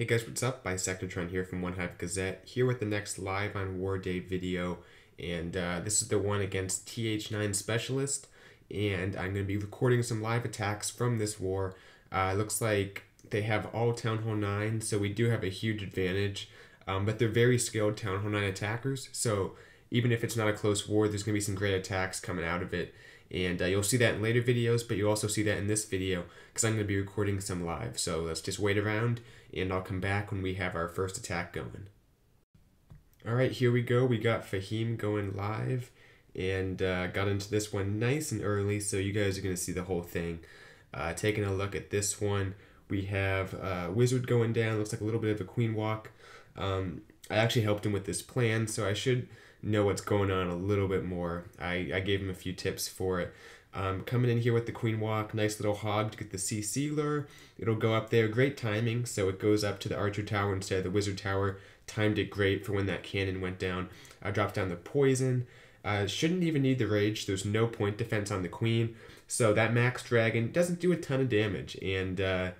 Hey guys, what's up? Bisectatron here from One Hive Gazette, here with the next live on War Day video, and uh, this is the one against TH9 Specialist, and I'm going to be recording some live attacks from this war. Uh, looks like they have all Town Hall 9, so we do have a huge advantage, um, but they're very skilled Town Hall 9 attackers, so even if it's not a close war, there's going to be some great attacks coming out of it. And uh, you'll see that in later videos, but you'll also see that in this video because I'm going to be recording some live. So let's just wait around and I'll come back when we have our first attack going. Alright, here we go. We got Fahim going live and uh, got into this one nice and early, so you guys are going to see the whole thing. Uh, taking a look at this one, we have uh, Wizard going down. Looks like a little bit of a Queen Walk. Um, I actually helped him with this plan, so I should know what's going on a little bit more. I, I gave him a few tips for it. Um, coming in here with the Queen Walk, nice little hog to get the CC lure. It'll go up there, great timing, so it goes up to the Archer Tower instead of the Wizard Tower. Timed it great for when that cannon went down. I dropped down the Poison. Uh, shouldn't even need the Rage, there's no point defense on the Queen. So that Max Dragon doesn't do a ton of damage, and uh,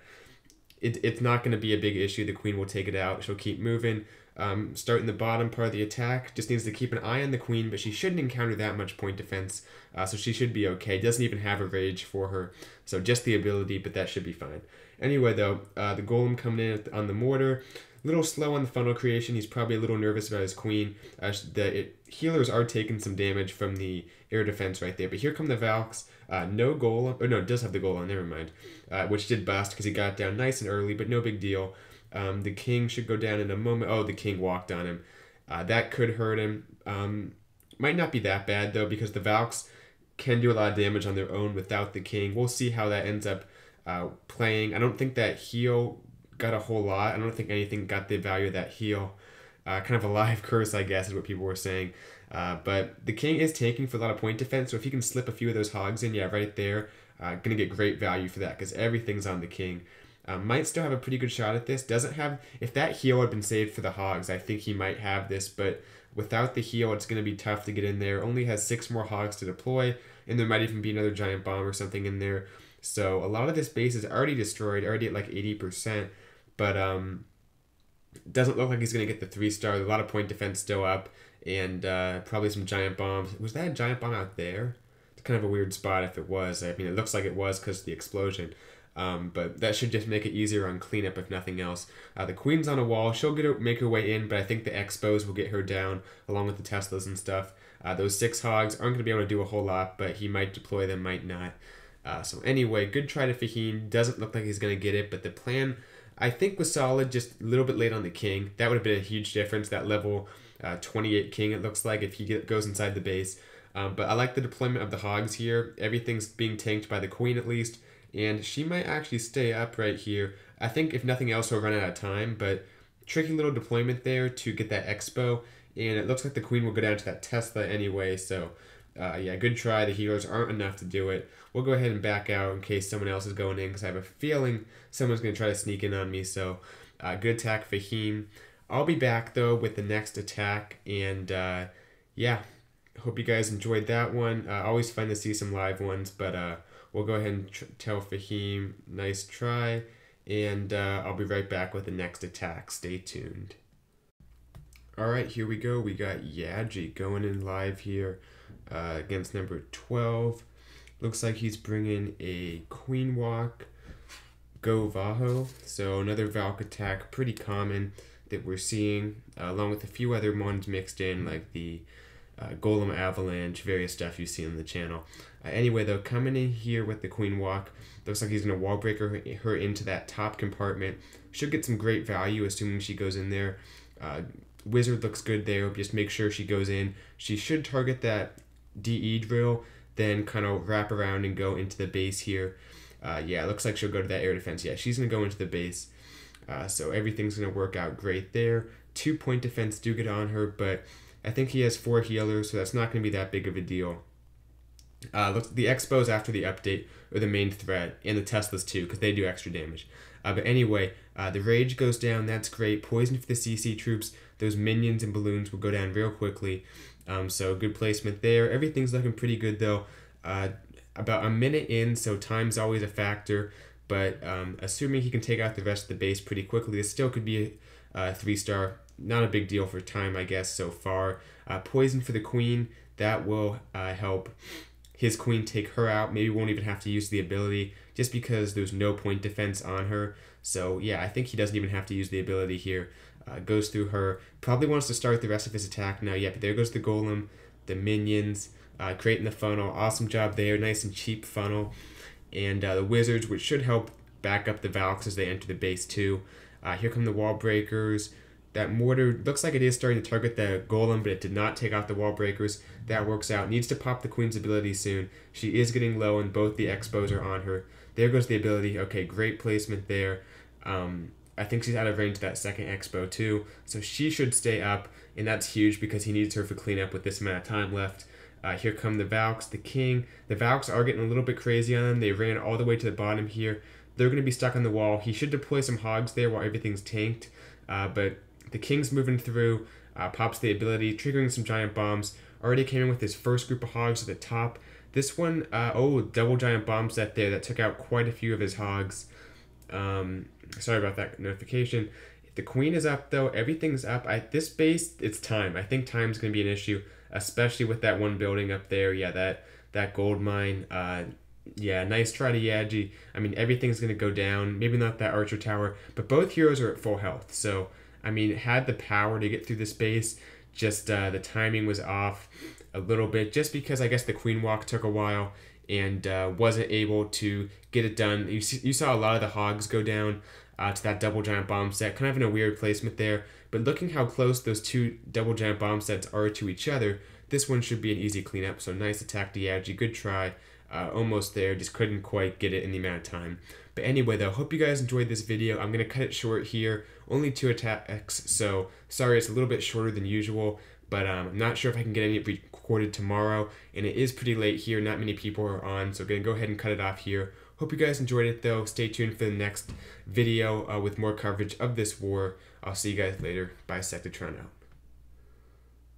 it, it's not going to be a big issue. The Queen will take it out. She'll keep moving. Um, starting the bottom part of the attack, just needs to keep an eye on the queen, but she shouldn't encounter that much point defense, uh, so she should be okay. Doesn't even have a rage for her, so just the ability, but that should be fine. Anyway, though, uh, the golem coming in on the mortar, a little slow on the funnel creation. He's probably a little nervous about his queen. Uh, the it, healers are taking some damage from the air defense right there, but here come the Valks. Uh, no golem, or no, does have the golem. Never mind, uh, which did bust because he got down nice and early, but no big deal. Um, the king should go down in a moment. Oh, the king walked on him. Uh, that could hurt him. Um, might not be that bad though because the Valks can do a lot of damage on their own without the king. We'll see how that ends up uh, playing. I don't think that heal got a whole lot. I don't think anything got the value of that heal. Uh, kind of a live curse, I guess, is what people were saying. Uh, but the king is taking for a lot of point defense, so if he can slip a few of those hogs in, yeah, right there, uh, gonna get great value for that because everything's on the king. Um, might still have a pretty good shot at this. Doesn't have if that heal had been saved for the hogs, I think he might have this. But without the heal, it's going to be tough to get in there. Only has six more hogs to deploy, and there might even be another giant bomb or something in there. So a lot of this base is already destroyed, already at like eighty percent. But um, doesn't look like he's going to get the three star. A lot of point defense still up, and uh, probably some giant bombs. Was that a giant bomb out there? It's kind of a weird spot if it was. I mean, it looks like it was because of the explosion. Um, but that should just make it easier on cleanup if nothing else. Uh, the queen's on a wall. She'll get her, make her way in, but I think the X-Bows will get her down along with the Teslas and stuff. Uh, those six hogs aren't going to be able to do a whole lot, but he might deploy them, might not. Uh, so anyway, good try to Fahim. Doesn't look like he's going to get it, but the plan I think was solid. Just a little bit late on the king. That would have been a huge difference. That level uh, 28 king it looks like if he get, goes inside the base. Um, but I like the deployment of the hogs here. Everything's being tanked by the queen at least and she might actually stay up right here. I think if nothing else, we'll run out of time, but tricky little deployment there to get that X-Bow, and it looks like the queen will go down to that Tesla anyway, so uh, yeah, good try. The healers aren't enough to do it. We'll go ahead and back out in case someone else is going in, because I have a feeling someone's going to try to sneak in on me, so uh, good attack, Fahim. I'll be back, though, with the next attack, and uh, yeah, hope you guys enjoyed that one. Uh, always fun to see some live ones, but uh, We'll go ahead and tr- tell Fahim, nice try, and uh, I'll be right back with the next attack. Stay tuned. Alright, here we go. We got Yaji going in live here uh, against number 12. Looks like he's bringing a Queen Walk Go Vaho. So another Valk attack, pretty common that we're seeing, uh, along with a few other ones mixed in, like the uh, Golem Avalanche, various stuff you see on the channel. Uh, anyway, though, coming in here with the Queen Walk, looks like he's going to wall breaker her, into that top compartment. Should get some great value, assuming she goes in there. Uh, Wizard looks good there. Just make sure she goes in. She should target that DE drill, then kind of wrap around and go into the base here. Uh, yeah, it looks like she'll go to that air defense. Yeah, she's going to go into the base. Uh, so everything's going to work out great there. Two point defense do get on her, but I think he has four healers, so that's not going to be that big of a deal. Uh, looks, the X-Bows after the update are the main threat, and the Teslas too, because they do extra damage. Uh, but anyway, uh, the Rage goes down, that's great. Poison for the CC troops, those minions and balloons will go down real quickly. Um, so good placement there. Everything's looking pretty good though. Uh, about a minute in, so time's always a factor. but um, assuming he can take out the rest of the base pretty quickly, this still could be a, a three star. Not a big deal for time, I guess, so far. Uh, poison for the queen, that will uh, help his queen take her out. Maybe won't even have to use the ability just because there's no point defense on her. So yeah, I think he doesn't even have to use the ability here. Uh, goes through her. Probably wants to start the rest of his attack now. Yeah, but there goes the golem, the minions, uh, creating the funnel. Awesome job there. Nice and cheap funnel. And uh, the wizards, which should help back up the Valks as they enter the base too. Uh, here come the wall breakers. That mortar looks like it is starting to target the golem, but it did not take out the wall breakers. That works out. Needs to pop the queen's ability soon. She is getting low, and both the X-Bows are on her. There goes the ability. Okay, great placement there. Um, I think she's out of range of that second X-Bow too, so she should stay up, and that's huge because he needs her for cleanup with this amount of time left. Uh, here come the Valks, the King. The Valks are getting a little bit crazy on them. They ran all the way to the bottom here. They're going to be stuck on the wall. He should deploy some Hogs there while everything's tanked, uh, but the King's moving through, uh, pops the ability, triggering some giant bombs. Already came in with his first group of hogs at the top. This one, uh, oh, double giant bomb set there that took out quite a few of his hogs. Um, sorry about that notification. If the queen is up though, everything's up. At this base, it's time. I think time's gonna be an issue, especially with that one building up there. Yeah, that that gold mine. Uh, yeah, nice try to Yaji. I mean, everything's gonna go down. Maybe not that archer tower, but both heroes are at full health. So I mean, had the power to get through the space. Just uh, the timing was off a little bit, just because I guess the queen walk took a while and uh, wasn't able to get it done. You, see, you saw a lot of the hogs go down uh, to that double giant bomb set, kind of in a weird placement there. But looking how close those two double giant bomb sets are to each other, this one should be an easy cleanup. So nice attack, Yaji. Good try. Uh, almost there, just couldn't quite get it in the amount of time. But anyway, though, hope you guys enjoyed this video. I'm going to cut it short here. Only two attacks, so sorry it's a little bit shorter than usual. But um, I'm not sure if I can get any recorded tomorrow. And it is pretty late here. Not many people are on, so I'm going to go ahead and cut it off here. Hope you guys enjoyed it, though. Stay tuned for the next video uh, with more coverage of this war. I'll see you guys later. Bisectatron out.